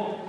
Oh.